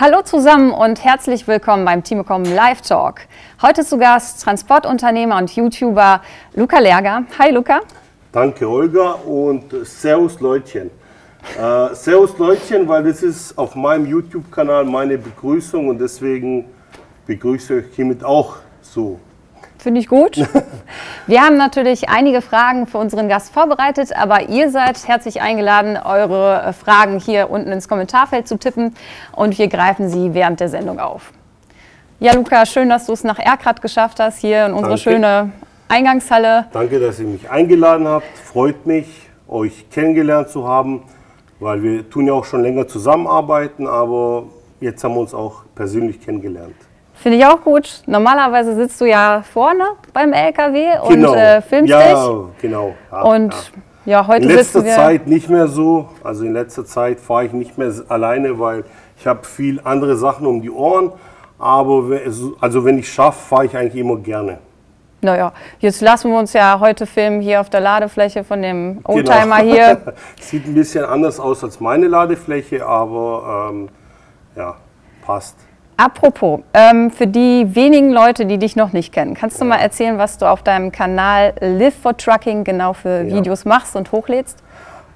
Hallo zusammen und herzlich willkommen beim Teamecom Live Talk. Heute zu Gast Transportunternehmer und YouTuber Luca Lerger. Hi Luca. Danke Olga und Servus Leutchen. Äh, servus Leutchen, weil das ist auf meinem YouTube-Kanal meine Begrüßung und deswegen begrüße ich hiermit auch so. Finde ich gut. Wir haben natürlich einige Fragen für unseren Gast vorbereitet, aber ihr seid herzlich eingeladen, eure Fragen hier unten ins Kommentarfeld zu tippen und wir greifen sie während der Sendung auf. Ja, Luca, schön, dass du es nach Erkrath geschafft hast, hier in unsere Danke. schöne Eingangshalle. Danke, dass ihr mich eingeladen habt. Freut mich, euch kennengelernt zu haben, weil wir tun ja auch schon länger zusammenarbeiten, aber jetzt haben wir uns auch persönlich kennengelernt. Finde ich auch gut. Normalerweise sitzt du ja vorne beim LKW genau. und äh, filmst ja, dich. Genau. Ja, und ja. ja heute In letzter Zeit nicht mehr so. Also in letzter Zeit fahre ich nicht mehr alleine, weil ich habe viel andere Sachen um die Ohren. Aber also wenn ich schaffe, fahre ich eigentlich immer gerne. Naja, jetzt lassen wir uns ja heute filmen hier auf der Ladefläche von dem genau. Oldtimer genau. hier. Sieht ein bisschen anders aus als meine Ladefläche, aber ähm, ja, passt. Apropos, ähm, für die wenigen Leute, die dich noch nicht kennen, kannst du mal erzählen, was du auf deinem Kanal Live for Trucking genau für ja. Videos machst und hochlädst?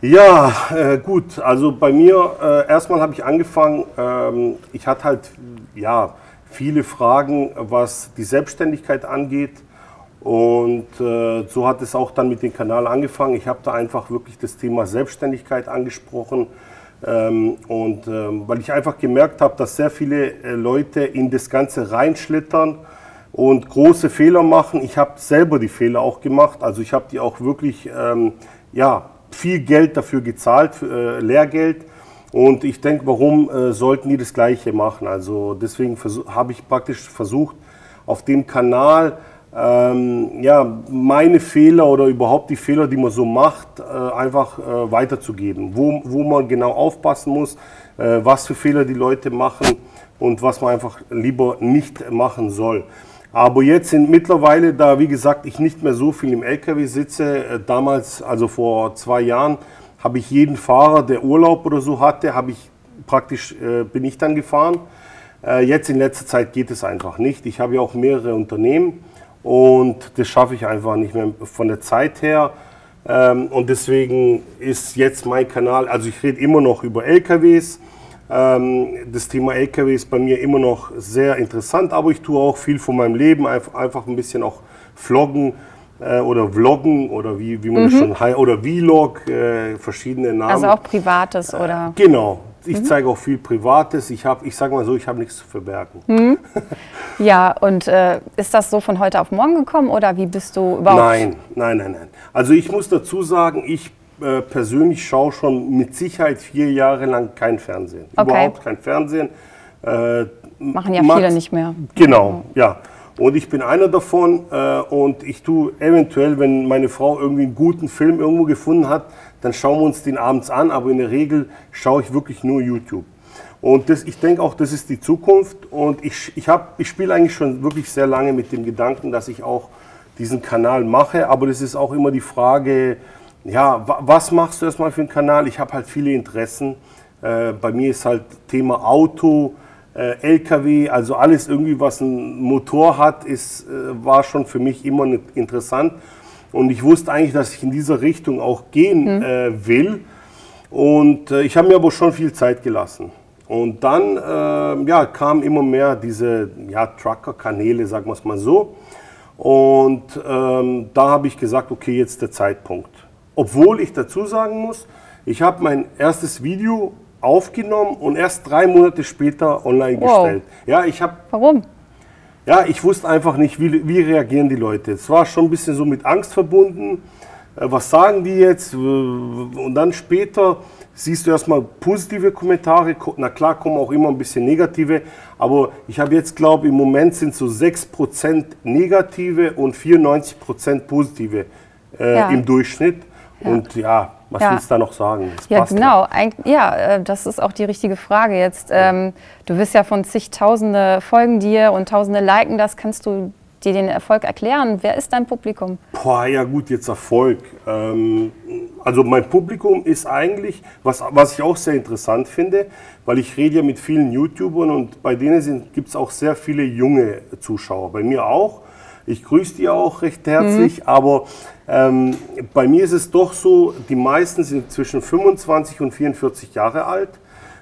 Ja, äh, gut. Also bei mir, äh, erstmal habe ich angefangen, ähm, ich hatte halt ja, viele Fragen, was die Selbstständigkeit angeht. Und äh, so hat es auch dann mit dem Kanal angefangen. Ich habe da einfach wirklich das Thema Selbstständigkeit angesprochen ähm, und ähm, weil ich einfach gemerkt habe, dass sehr viele äh, Leute in das Ganze reinschlittern und große Fehler machen. Ich habe selber die Fehler auch gemacht. Also ich habe die auch wirklich ähm, ja, viel Geld dafür gezahlt, für, äh, Lehrgeld. Und ich denke, warum äh, sollten die das Gleiche machen? Also deswegen habe ich praktisch versucht, auf dem Kanal ähm, ja, meine Fehler oder überhaupt die Fehler, die man so macht, äh, einfach äh, weiterzugeben. Wo, wo man genau aufpassen muss, äh, was für Fehler die Leute machen und was man einfach lieber nicht machen soll. Aber jetzt sind mittlerweile, da wie gesagt ich nicht mehr so viel im LKW sitze, äh, damals, also vor zwei Jahren, habe ich jeden Fahrer, der Urlaub oder so hatte, habe ich praktisch, äh, bin ich dann gefahren. Äh, jetzt in letzter Zeit geht es einfach nicht. Ich habe ja auch mehrere Unternehmen und das schaffe ich einfach nicht mehr von der Zeit her. Ähm, und deswegen ist jetzt mein Kanal, also ich rede immer noch über LKWs. Ähm, das Thema LKW ist bei mir immer noch sehr interessant, aber ich tue auch viel von meinem Leben, einfach ein bisschen auch vloggen äh, oder vloggen oder wie, wie man mhm. das schon heißt, oder Vlog, äh, verschiedene Namen. Also auch Privates oder? Äh, genau, ich mhm. zeige auch viel Privates. Ich habe, ich sage mal so, ich habe nichts zu verbergen. Mhm. Ja, und äh, ist das so von heute auf morgen gekommen oder wie bist du überhaupt? Nein, nein, nein, nein. Also ich muss dazu sagen, ich äh, persönlich schaue schon mit Sicherheit vier Jahre lang kein Fernsehen. Okay. Überhaupt kein Fernsehen. Äh, Machen ja viele nicht mehr. Genau, ja. Und ich bin einer davon äh, und ich tue eventuell, wenn meine Frau irgendwie einen guten Film irgendwo gefunden hat, dann schauen wir uns den abends an, aber in der Regel schaue ich wirklich nur YouTube. Und das, ich denke auch, das ist die Zukunft und ich, ich, ich spiele eigentlich schon wirklich sehr lange mit dem Gedanken, dass ich auch diesen Kanal mache, aber das ist auch immer die Frage, ja, was machst du erstmal für einen Kanal? Ich habe halt viele Interessen. Äh, bei mir ist halt Thema Auto, äh, LKW, also alles irgendwie, was einen Motor hat, ist, äh, war schon für mich immer interessant. Und ich wusste eigentlich, dass ich in dieser Richtung auch gehen mhm. äh, will. Und äh, ich habe mir aber schon viel Zeit gelassen. Und dann äh, ja, kamen immer mehr diese ja, Trucker-Kanäle, sagen wir es mal so. Und ähm, da habe ich gesagt, okay, jetzt der Zeitpunkt. Obwohl ich dazu sagen muss, ich habe mein erstes Video aufgenommen und erst drei Monate später online wow. gestellt. Ja, ich habe. Warum? Ja, ich wusste einfach nicht, wie, wie reagieren die Leute. Es war schon ein bisschen so mit Angst verbunden. Äh, was sagen die jetzt? Und dann später siehst du erstmal positive Kommentare. Na klar, kommen auch immer ein bisschen negative. Aber ich habe jetzt, glaube im Moment sind so 6% negative und 94% positive äh, ja. im Durchschnitt. Ja. Und ja, was ja. willst du da noch sagen? Das ja, genau. Ja. ja, äh, das ist auch die richtige Frage jetzt. Ähm, du wirst ja von zigtausende folgen dir und tausende liken das. Kannst du dir den Erfolg erklären? Wer ist dein Publikum? Boah, ja gut, jetzt Erfolg. Ähm, Also mein Publikum ist eigentlich, was, was ich auch sehr interessant finde, weil ich rede ja mit vielen YouTubern und bei denen gibt es auch sehr viele junge Zuschauer. Bei mir auch. Ich grüße die auch recht herzlich, mhm. aber ähm, bei mir ist es doch so, die meisten sind zwischen 25 und 44 Jahre alt,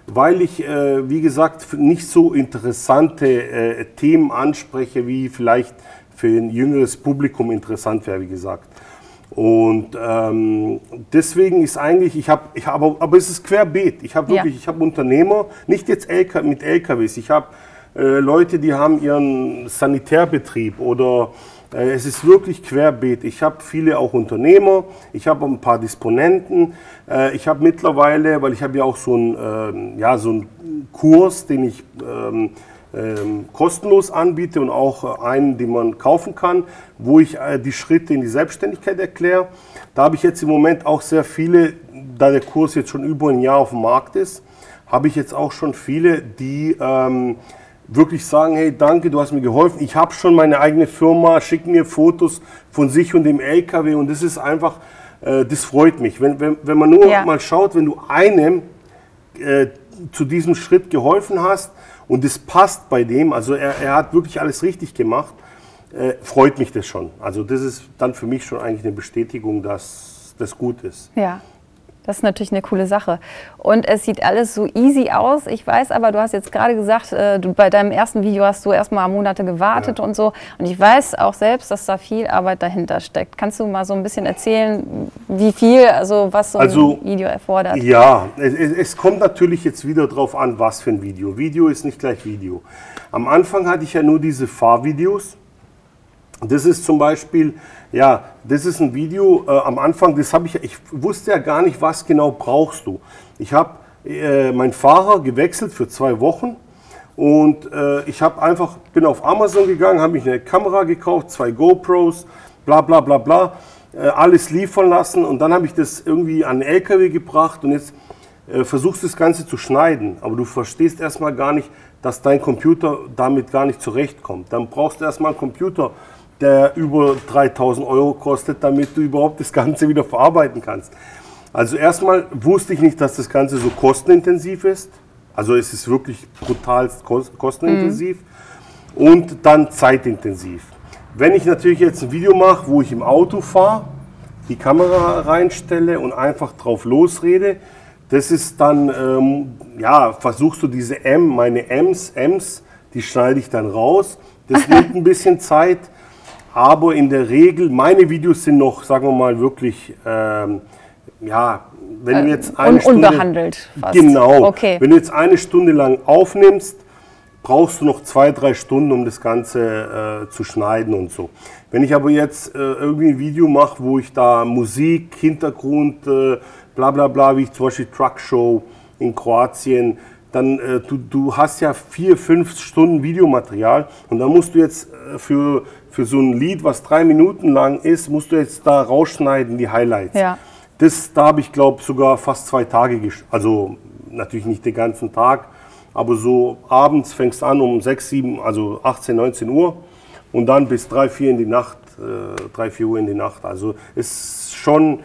weil ich, äh, wie gesagt, nicht so interessante äh, Themen anspreche, wie vielleicht für ein jüngeres Publikum interessant wäre, wie gesagt. Und ähm, deswegen ist eigentlich, ich habe, ich hab, aber es ist querbeet. Ich habe wirklich, ja. ich habe Unternehmer, nicht jetzt LK, mit LKWs. Ich habe äh, Leute, die haben ihren Sanitärbetrieb oder es ist wirklich querbeet. Ich habe viele auch Unternehmer, ich habe ein paar Disponenten. Äh, ich habe mittlerweile, weil ich habe ja auch so einen, äh, ja, so einen Kurs, den ich ähm, ähm, kostenlos anbiete und auch äh, einen, den man kaufen kann, wo ich äh, die Schritte in die Selbstständigkeit erkläre. Da habe ich jetzt im Moment auch sehr viele, da der Kurs jetzt schon über ein Jahr auf dem Markt ist, habe ich jetzt auch schon viele, die ähm, wirklich sagen, hey, danke, du hast mir geholfen. Ich habe schon meine eigene Firma, schick mir Fotos von sich und dem LKW und das ist einfach, äh, das freut mich. Wenn, wenn, wenn man nur ja. mal schaut, wenn du einem äh, zu diesem Schritt geholfen hast und es passt bei dem, also er, er hat wirklich alles richtig gemacht, äh, freut mich das schon. Also das ist dann für mich schon eigentlich eine Bestätigung, dass das gut ist. Ja. Das ist natürlich eine coole Sache. Und es sieht alles so easy aus. Ich weiß aber, du hast jetzt gerade gesagt, äh, du, bei deinem ersten Video hast du erstmal Monate gewartet ja. und so. Und ich weiß auch selbst, dass da viel Arbeit dahinter steckt. Kannst du mal so ein bisschen erzählen, wie viel, also was so also, ein Video erfordert? Ja, es, es kommt natürlich jetzt wieder darauf an, was für ein Video. Video ist nicht gleich Video. Am Anfang hatte ich ja nur diese Fahrvideos. Das ist zum Beispiel, ja, das ist ein Video äh, am Anfang, das habe ich, ich wusste ja gar nicht, was genau brauchst du. Ich habe äh, meinen Fahrer gewechselt für zwei Wochen und äh, ich habe einfach, bin auf Amazon gegangen, habe mich eine Kamera gekauft, zwei GoPros, bla bla bla bla, äh, alles liefern lassen und dann habe ich das irgendwie an den LKW gebracht und jetzt äh, versuchst das Ganze zu schneiden, aber du verstehst erstmal gar nicht, dass dein Computer damit gar nicht zurechtkommt. Dann brauchst du erstmal einen Computer, der über 3000 Euro kostet, damit du überhaupt das Ganze wieder verarbeiten kannst. Also erstmal wusste ich nicht, dass das Ganze so kostenintensiv ist. Also es ist wirklich brutal kostenintensiv mhm. und dann zeitintensiv. Wenn ich natürlich jetzt ein Video mache, wo ich im Auto fahre, die Kamera reinstelle und einfach drauf losrede, das ist dann, ähm, ja, versuchst du diese M, meine Ms, Ms, die schneide ich dann raus. Das nimmt ein bisschen Zeit. Aber in der Regel, meine Videos sind noch, sagen wir mal, wirklich, ähm, ja, wenn äh, du jetzt eine un Stunde... Unbehandelt fast. Genau. Okay. Wenn du jetzt eine Stunde lang aufnimmst, brauchst du noch zwei, drei Stunden, um das Ganze äh, zu schneiden und so. Wenn ich aber jetzt äh, irgendwie ein Video mache, wo ich da Musik, Hintergrund, äh, bla bla bla, wie ich zum Beispiel Truck Show in Kroatien, dann äh, du, du hast ja vier, fünf Stunden Videomaterial und dann musst du jetzt äh, für für so ein Lied, was drei Minuten lang ist, musst du jetzt da rausschneiden, die Highlights. Ja. Das, da habe ich, glaube sogar fast zwei Tage, also natürlich nicht den ganzen Tag, aber so abends fängst an um 6, 7, also 18, 19 Uhr und dann bis 3, 4 in die Nacht, äh, 3, 4 Uhr in die Nacht. Also ist schon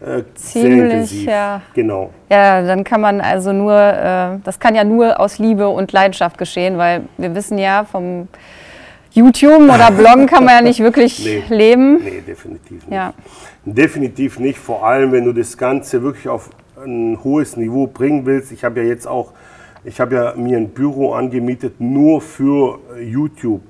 äh, Ziemlich, sehr intensiv. Ja. Genau. Ja, dann kann man also nur, äh, das kann ja nur aus Liebe und Leidenschaft geschehen, weil wir wissen ja vom YouTube oder Bloggen kann man ja nicht wirklich nee, leben. Nee, definitiv nicht. Ja. Definitiv nicht, vor allem wenn du das Ganze wirklich auf ein hohes Niveau bringen willst. Ich habe ja jetzt auch, ich habe ja mir ein Büro angemietet nur für äh, YouTube.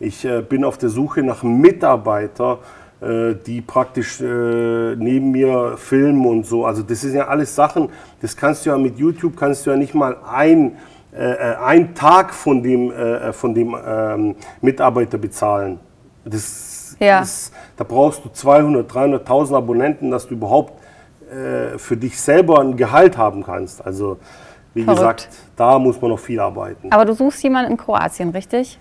Ich äh, bin auf der Suche nach Mitarbeitern, äh, die praktisch äh, neben mir filmen und so. Also das sind ja alles Sachen, das kannst du ja mit YouTube, kannst du ja nicht mal ein äh, äh, ein Tag von dem, äh, von dem ähm, Mitarbeiter bezahlen. Das ja. ist, da brauchst du 200, 300.000 Abonnenten, dass du überhaupt für dich selber ein Gehalt haben kannst. Also wie Verrückt. gesagt, da muss man noch viel arbeiten. Aber du suchst jemanden in Kroatien, richtig?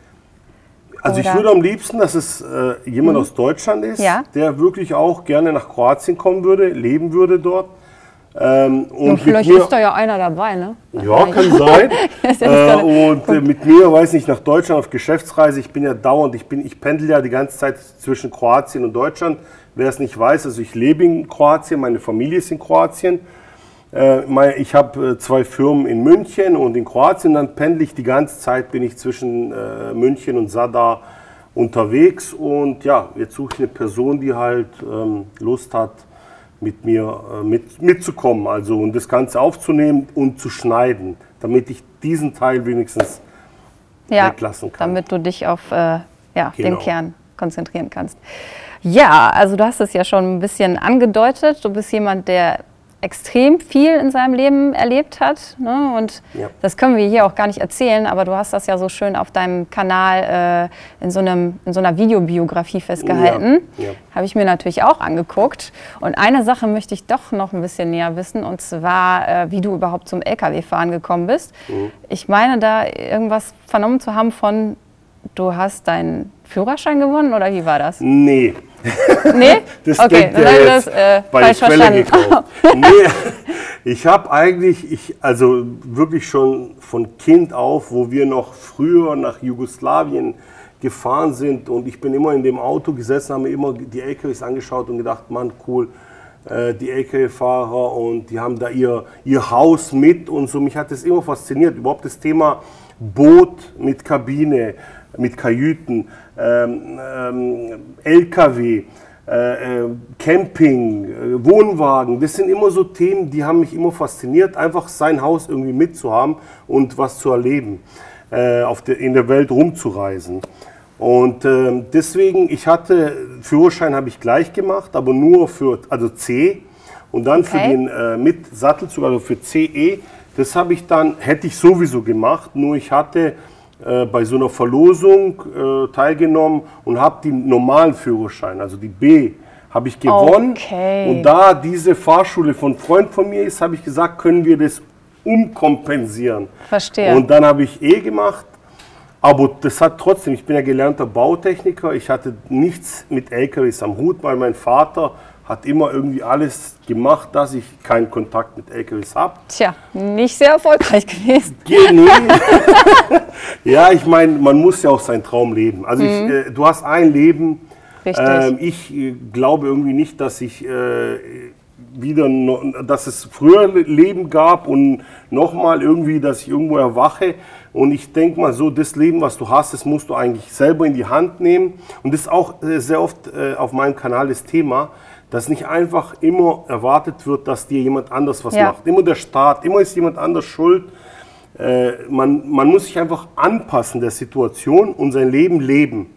Also Oder? ich würde am liebsten, dass es äh, jemand mhm. aus Deutschland ist, ja? der wirklich auch gerne nach Kroatien kommen würde, leben würde dort Ähm, und ja, vielleicht mir, ist da ja einer dabei, ne? Ja, kann sein. äh, und äh, mit mir, weiß nicht, nach Deutschland auf Geschäftsreise. Ich bin ja dauernd, ich, bin, ich pendel ja die ganze Zeit zwischen Kroatien und Deutschland. Wer es nicht weiß, also ich lebe in Kroatien, meine Familie ist in Kroatien. Äh, ich habe äh, zwei Firmen in München und in Kroatien. Dann pendel ich die ganze Zeit, bin ich zwischen äh, München und Sadar unterwegs. Und ja, jetzt suche ich eine Person, die halt ähm, Lust hat, mit mir äh, mit, mitzukommen, also und das Ganze aufzunehmen und zu schneiden, damit ich diesen Teil wenigstens ja, weglassen kann. Damit du dich auf äh, ja, genau. den Kern konzentrieren kannst. Ja, also du hast es ja schon ein bisschen angedeutet. Du bist jemand, der extrem viel in seinem Leben erlebt hat. Ne? Und ja. das können wir hier auch gar nicht erzählen, aber du hast das ja so schön auf deinem Kanal äh, in, so einem, in so einer Videobiografie festgehalten. Ja. Ja. Habe ich mir natürlich auch angeguckt. Und eine Sache möchte ich doch noch ein bisschen näher wissen, und zwar, äh, wie du überhaupt zum Lkw-Fahren gekommen bist. Mhm. Ich meine, da irgendwas vernommen zu haben von, du hast deinen Führerschein gewonnen oder wie war das? Nee, Nee? das okay, dann ich das äh, falsch verstanden. nee, ich habe eigentlich, ich, also wirklich schon von Kind auf, wo wir noch früher nach Jugoslawien gefahren sind und ich bin immer in dem Auto gesessen, habe mir immer die LKWs angeschaut und gedacht, Mann, cool, äh, die LKW-Fahrer und die haben da ihr, ihr Haus mit und so. Mich hat das immer fasziniert, überhaupt das Thema Boot mit Kabine, mit Kajüten LKW, äh, äh, Camping, äh, Wohnwagen, das sind immer so Themen, die haben mich immer fasziniert, einfach sein Haus irgendwie mitzuhaben und was zu erleben, in der Welt rumzureisen. Und äh, deswegen, ich hatte, Führerschein habe ich gleich gemacht, aber nur für, also C und dann okay. für den mit Sattelzug, also für CE, das habe ich dann, hätte ich sowieso gemacht, nur ich hatte äh, bei so einer Verlosung äh, teilgenommen und habe den normalen Führerschein, also die B, habe ich gewonnen. Okay. Und da diese Fahrschule von Freund von mir ist, habe ich gesagt, können wir das umkompensieren. Verstehe. Und dann habe ich E gemacht. Aber das hat trotzdem, ich bin ja gelernter Bautechniker, ich hatte nichts mit LKWs am Hut, weil mein Vater hat immer irgendwie alles gemacht, dass ich keinen Kontakt mit LKWs habe. Tja, nicht sehr erfolgreich gewesen. Nee. ja, ich meine, man muss ja auch seinen Traum leben. Also mhm. ich, äh, du hast ein Leben. Richtig. Ähm, ich äh, glaube irgendwie nicht, dass ich äh, wieder, no, dass es früher Leben gab und nochmal irgendwie, dass ich irgendwo erwache. Und ich denke mal so, das Leben, was du hast, das musst du eigentlich selber in die Hand nehmen. Und das ist auch äh, sehr oft äh, auf meinem Kanal das Thema dass nicht einfach immer erwartet wird, dass dir jemand anders was ja. macht. Immer der Staat, immer ist jemand anders schuld. Äh, man, man muss sich einfach anpassen der Situation und sein Leben leben.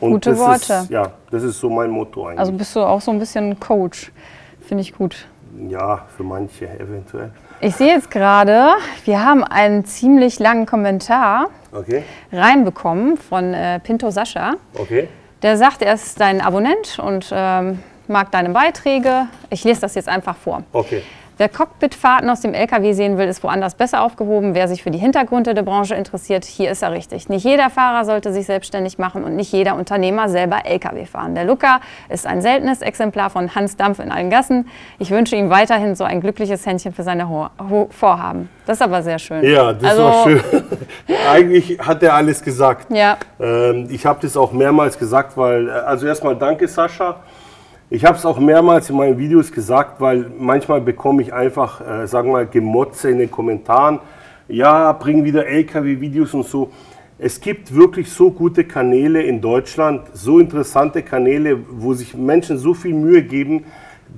Und Gute Worte. Ist, ja, das ist so mein Motto eigentlich. Also bist du auch so ein bisschen Coach. Finde ich gut. Ja, für manche eventuell. Ich sehe jetzt gerade, wir haben einen ziemlich langen Kommentar okay. reinbekommen von äh, Pinto Sascha. Okay. Der sagt, er ist dein Abonnent und ähm, mag deine Beiträge. Ich lese das jetzt einfach vor. Okay. Wer Cockpitfahrten aus dem LKW sehen will, ist woanders besser aufgehoben. Wer sich für die Hintergründe der Branche interessiert, hier ist er richtig. Nicht jeder Fahrer sollte sich selbstständig machen und nicht jeder Unternehmer selber LKW fahren. Der Luca ist ein seltenes Exemplar von Hans Dampf in allen Gassen. Ich wünsche ihm weiterhin so ein glückliches Händchen für seine Ho Ho Vorhaben. Das ist aber sehr schön. Ja, das also, war schön. Eigentlich hat er alles gesagt. Ja. Ähm, ich habe das auch mehrmals gesagt, weil, äh, also erstmal danke Sascha. Ich habe es auch mehrmals in meinen Videos gesagt, weil manchmal bekomme ich einfach, äh, sagen wir mal, Gemotze in den Kommentaren. Ja, bring wieder LKW-Videos und so. Es gibt wirklich so gute Kanäle in Deutschland, so interessante Kanäle, wo sich Menschen so viel Mühe geben,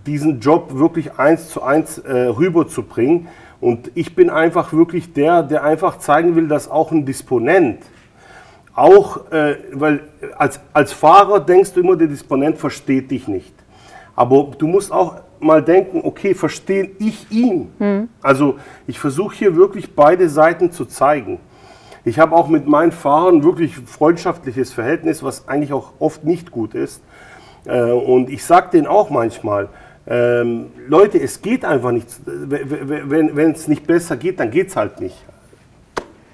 diesen Job wirklich eins zu eins äh, rüberzubringen. Und ich bin einfach wirklich der, der einfach zeigen will, dass auch ein Disponent, auch, äh, weil als, als Fahrer denkst du immer, der Disponent versteht dich nicht. Aber du musst auch mal denken, okay, verstehe ich ihn? Mhm. Also ich versuche hier wirklich beide Seiten zu zeigen. Ich habe auch mit meinen Fahrern wirklich freundschaftliches Verhältnis, was eigentlich auch oft nicht gut ist. Äh, und ich sage denen auch manchmal, ähm, Leute, es geht einfach nicht. Wenn es nicht besser geht, dann geht es halt nicht.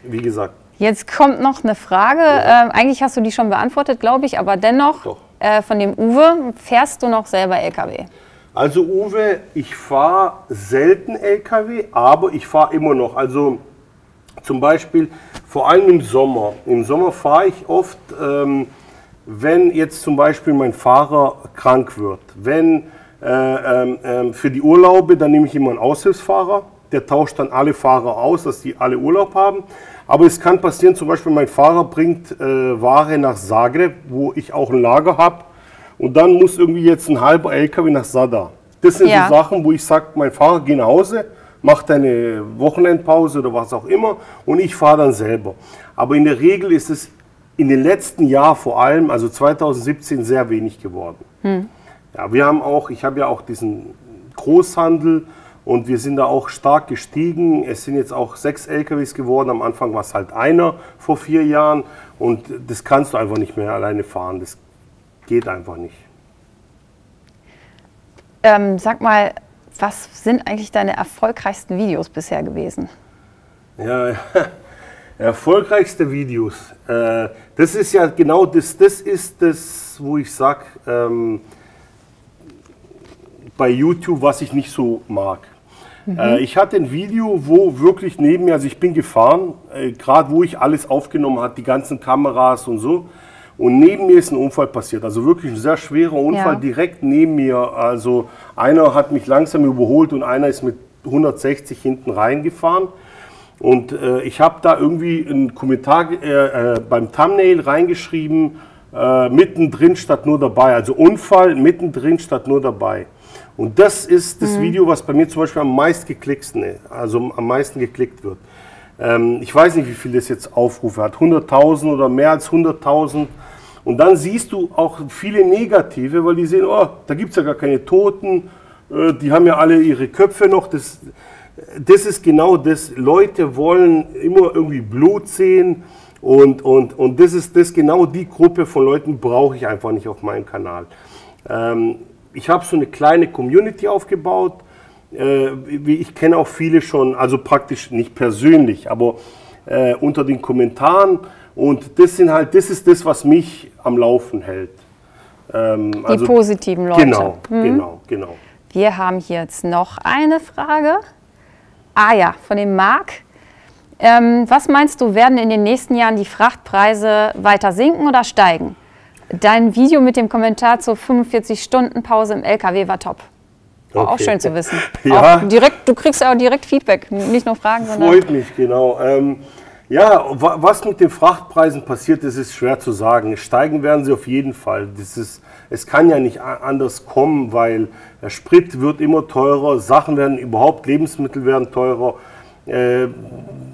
Wie gesagt. Jetzt kommt noch eine Frage. Ja. Ähm, eigentlich hast du die schon beantwortet, glaube ich, aber dennoch. Doch. Äh, von dem Uwe, fährst du noch selber LKW? Also Uwe, ich fahre selten LKW, aber ich fahre immer noch. Also zum Beispiel vor allem im Sommer. Im Sommer fahre ich oft, ähm, wenn jetzt zum Beispiel mein Fahrer krank wird. Wenn äh, ähm, ähm, für die Urlaube, dann nehme ich immer einen Aushilfsfahrer. Der tauscht dann alle Fahrer aus, dass die alle Urlaub haben. Aber es kann passieren, zum Beispiel mein Fahrer bringt äh, Ware nach Zagreb, wo ich auch ein Lager habe. Und dann muss irgendwie jetzt ein halber LKW nach Sada. Das sind Ja. so Sachen, wo ich sage, mein Fahrer geh nach Hause, macht eine Wochenendpause oder was auch immer und ich fahre dann selber. Aber in der Regel ist es in den letzten Jahren vor allem, also 2017, sehr wenig geworden. Ja, wir haben auch, ich habe ja auch diesen Großhandel und wir sind da auch stark gestiegen. Es sind jetzt auch sechs LKWs geworden. Am Anfang war es halt einer vor vier Jahren und das kannst du einfach nicht mehr alleine fahren. Das geht einfach nicht. Ähm, sag mal, was sind eigentlich deine erfolgreichsten Videos bisher gewesen? Ja, erfolgreichste Videos. Äh, das ist ja genau das, das ist das, wo ich sag, ähm, bei YouTube, was ich nicht so mag. Äh, ich hatte ein Video, wo wirklich neben mir, also ich bin gefahren, äh, gerade wo ich alles aufgenommen habe, die ganzen Kameras und so. Und neben mir ist ein Unfall passiert, also wirklich ein sehr schwerer Unfall Ja. direkt neben mir. Also einer hat mich langsam überholt und einer ist mit 160 hinten reingefahren. Und äh, ich habe da irgendwie einen Kommentar äh, äh, beim Thumbnail reingeschrieben, äh, mittendrin statt nur dabei. Also Unfall mittendrin statt nur dabei. Und das ist das Video, was bei mir zum Beispiel am meisten geklicksten, also am meisten geklickt wird. Ähm, ich weiß nicht, wie viel das jetzt Aufrufe hat, 100.000 oder mehr als 100.000. Und dann siehst du auch viele Negative, weil die sehen, oh, da gibt es ja gar keine Toten, äh, die haben ja alle ihre Köpfe noch. Das, das ist genau das. Leute wollen immer irgendwie Blut sehen und, und, und das ist das genau die Gruppe von Leuten brauche ich einfach nicht auf meinem Kanal. Ähm, ich habe so eine kleine Community aufgebaut. Äh, ich kenne auch viele schon, also praktisch nicht persönlich, aber äh, unter den Kommentaren. Und das sind halt, das ist das, was mich am Laufen hält. Ähm, Die positiven Leute. Genau, genau, genau. Wir haben hier jetzt noch eine Frage. Ah ja, von dem Marc. Ähm, was meinst du, werden in den nächsten Jahren die Frachtpreise weiter sinken oder steigen? Dein Video mit dem Kommentar zur 45-Stunden-Pause im LKW war top. War auch Okay. schön zu wissen. Ja. Auch direkt, du kriegst auch direkt Feedback, nicht nur Fragen, sondern Freut mich, genau. Ähm, ja, wa was mit den Frachtpreisen passiert, das ist schwer zu sagen. Steigen werden sie auf jeden Fall. Das ist, es kann ja nicht anders kommen, weil der Sprit wird immer teurer, Sachen werden überhaupt, Lebensmittel werden teurer. Äh,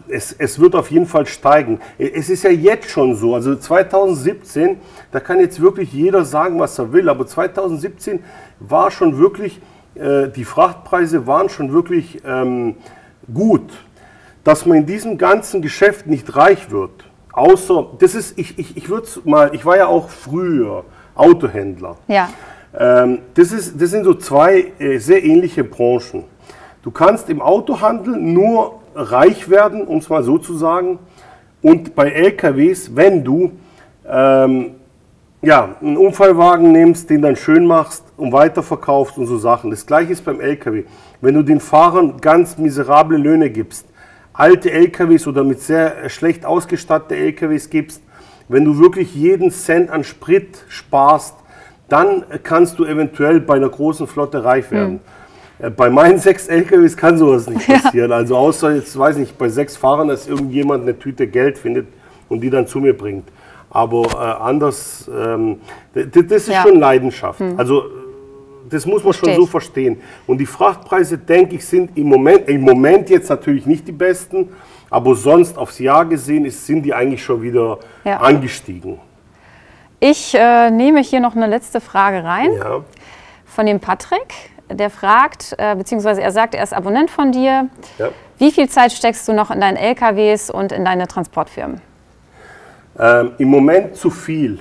es, es wird auf jeden Fall steigen. Es ist ja jetzt schon so, also 2017, da kann jetzt wirklich jeder sagen, was er will, aber 2017 war schon wirklich, äh, die Frachtpreise waren schon wirklich ähm, gut. Dass man in diesem ganzen Geschäft nicht reich wird, außer, das ist, ich, ich, ich würde mal, ich war ja auch früher Autohändler. ja. Ähm, das, ist, das sind so zwei äh, sehr ähnliche Branchen. Du kannst im Autohandel nur reich werden, um es mal so zu sagen, und bei LKWs, wenn du ähm, ja, einen Unfallwagen nimmst, den dann schön machst und weiterverkaufst und so Sachen. Das gleiche ist beim LKW. Wenn du den Fahrern ganz miserable Löhne gibst, alte LKWs oder mit sehr äh, schlecht ausgestattete LKWs gibst, wenn du wirklich jeden Cent an Sprit sparst, dann kannst du eventuell bei einer großen Flotte reich werden. Äh, Bei meinen sechs LKWs kann sowas nicht passieren. Also außer jetzt, weiß nicht, bei sechs Fahrern, dass irgendjemand eine Tüte Geld findet und die dann zu mir bringt. Aber äh, anders, ähm, das ist Ja. schon Leidenschaft. Also äh, das muss man schon so verstehen. Und die Frachtpreise, denke ich, sind im Moment, im Moment jetzt natürlich nicht die besten, aber sonst aufs Jahr gesehen ist, sind die eigentlich schon wieder Ja. angestiegen. Ich äh, nehme hier noch eine letzte Frage rein Ja. von dem Patrick. Der fragt, äh, beziehungsweise er sagt, er ist Abonnent von dir. Ja. Wie viel Zeit steckst du noch in deinen LKWs und in deine Transportfirmen? Ähm, Im Moment zu viel.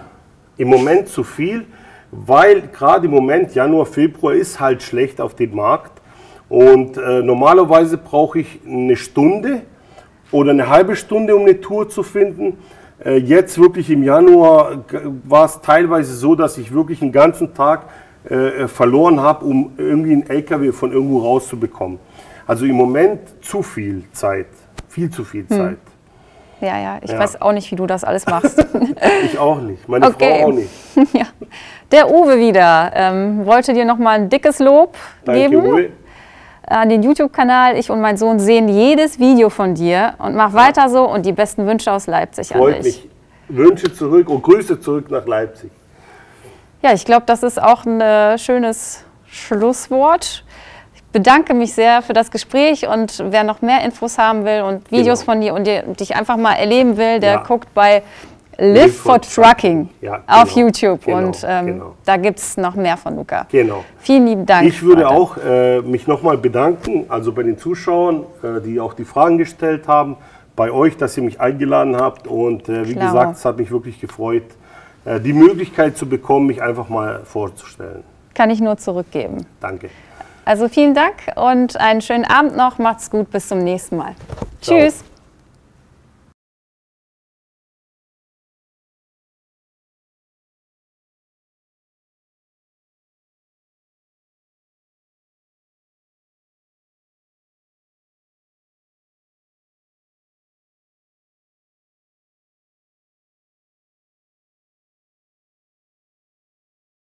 Im Moment zu viel, weil gerade im Moment, Januar, Februar, ist halt schlecht auf dem Markt. Und äh, normalerweise brauche ich eine Stunde oder eine halbe Stunde, um eine Tour zu finden. Äh, jetzt wirklich im Januar war es teilweise so, dass ich wirklich einen ganzen Tag äh, verloren habe, um irgendwie einen LKW von irgendwo rauszubekommen. Also im Moment zu viel Zeit, viel zu viel Hm. Zeit. Ja, ja, ich Ja. weiß auch nicht, wie du das alles machst. Ich auch nicht, meine Okay. Frau auch nicht. ja. Der Uwe wieder ähm, wollte dir nochmal ein dickes Lob Danke, geben Uwe. an den YouTube-Kanal. Ich und mein Sohn sehen jedes Video von dir und mach weiter so und die besten Wünsche aus Leipzig an Freut dich. mich. Wünsche zurück und Grüße zurück nach Leipzig. Ja, ich glaube, das ist auch ein äh, schönes Schlusswort. Ich bedanke mich sehr für das Gespräch und wer noch mehr Infos haben will und Videos Genau. von dir und dir, dich einfach mal erleben will, der Ja. guckt bei Live for Trucking Ja, auf genau. YouTube Genau, und ähm, genau. da gibt es noch mehr von Luca. Genau. Vielen lieben Dank. Ich würde Vater. auch äh, mich nochmal bedanken, also bei den Zuschauern, äh, die auch die Fragen gestellt haben, bei euch, dass ihr mich eingeladen habt. Und äh, wie Klar. gesagt, es hat mich wirklich gefreut, die Möglichkeit zu bekommen, mich einfach mal vorzustellen. Kann ich nur zurückgeben. Danke. Also vielen Dank und einen schönen Abend noch. Macht's gut. Bis zum nächsten Mal. Ciao. Tschüss.